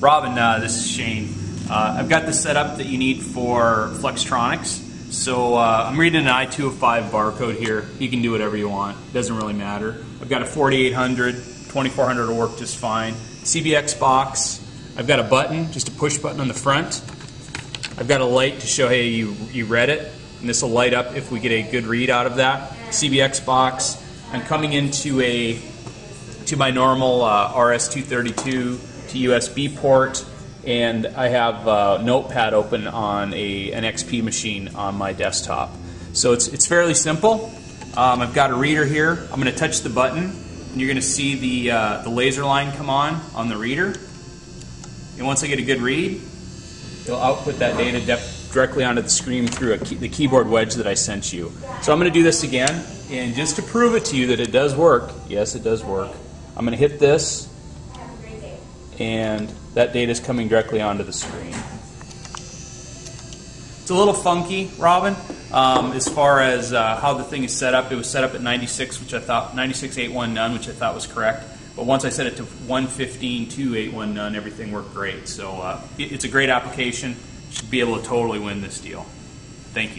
Robin, uh, this is Shane. Uh, I've got the setup that you need for Flextronics. So uh, I'm reading an I205 barcode here. You can do whatever you want. It doesn't really matter. I've got a 4800, 2400 will work just fine. CBX box. I've got a button, just a push button on the front. I've got a light to show hey you you read it, and this will light up if we get a good read out of that. CBX box. I'm coming into a to my normal uh, RS232 to USB port, and I have a Notepad open on a an XP machine on my desktop. So it's it's fairly simple. Um, I've got a reader here. I'm going to touch the button, and you're going to see the uh, the laser line come on on the reader. And once I get a good read, it'll output that data directly onto the screen through key, the keyboard wedge that I sent you. So I'm going to do this again, and just to prove it to you that it does work, yes, it does work, I'm going to hit this, and that data is coming directly onto the screen. It's a little funky, Robin, um, as far as uh, how the thing is set up. It was set up at 96, which I thought 96.81 none, which I thought was correct. But once I set it to 115.281 none, everything worked great. So uh, it's a great application. Should be able to totally win this deal. Thank you.